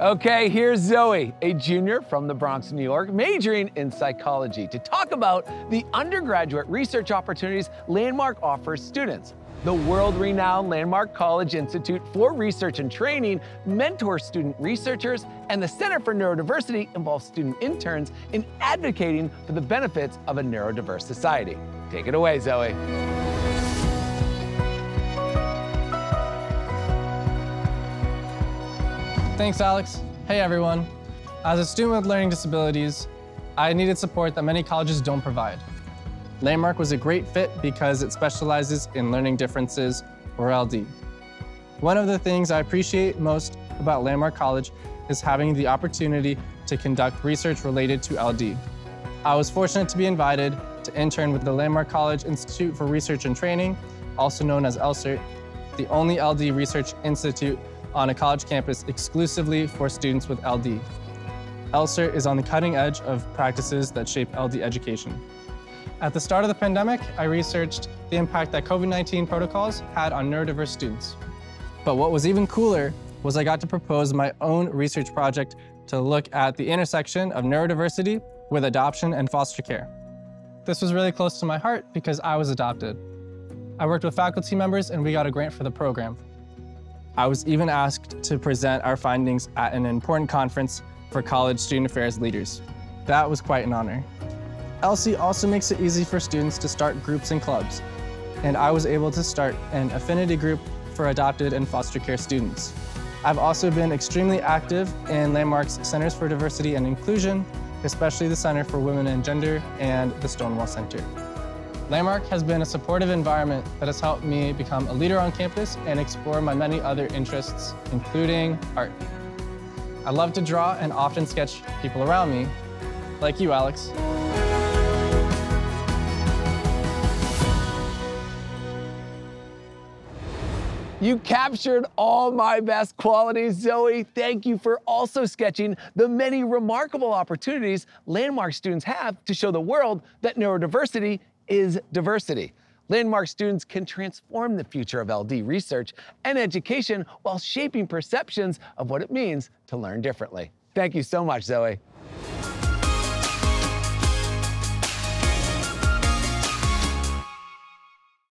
Okay, here's Zoe, a junior from the Bronx, New York, majoring in psychology, to talk about the undergraduate research opportunities Landmark offers students. The world renowned Landmark College Institute for Research and Training mentors student researchers, and the Center for Neurodiversity involves student interns in advocating for the benefits of a neurodiverse society. Take it away, Zoe. Thanks, Alex. Hey, everyone. As a student with learning disabilities, I needed support that many colleges don't provide. Landmark was a great fit because it specializes in learning differences, or LD. One of the things I appreciate most about Landmark College is having the opportunity to conduct research related to LD. I was fortunate to be invited to intern with the Landmark College Institute for Research and Training, also known as LCIRT, the only LD research institute on a college campus exclusively for students with LD. LCIRT is on the cutting edge of practices that shape LD education. At the start of the pandemic, I researched the impact that COVID-19 protocols had on neurodiverse students. But what was even cooler was I got to propose my own research project to look at the intersection of neurodiversity with adoption and foster care. This was really close to my heart because I was adopted. I worked with faculty members and we got a grant for the program. I was even asked to present our findings at an important conference for college student affairs leaders. That was quite an honor. LC also makes it easy for students to start groups and clubs, and I was able to start an affinity group for adopted and foster care students. I've also been extremely active in Landmark's Centers for Diversity and Inclusion, especially the Center for Women and Gender and the Stonewall Center. Landmark has been a supportive environment that has helped me become a leader on campus and explore my many other interests, including art. I love to draw and often sketch people around me, like you, Alex. You captured all my best qualities, Zoe. Thank you for also sketching the many remarkable opportunities Landmark students have to show the world that neurodiversity is diversity. Landmark students can transform the future of LD research and education while shaping perceptions of what it means to learn differently. Thank you so much, Zoe.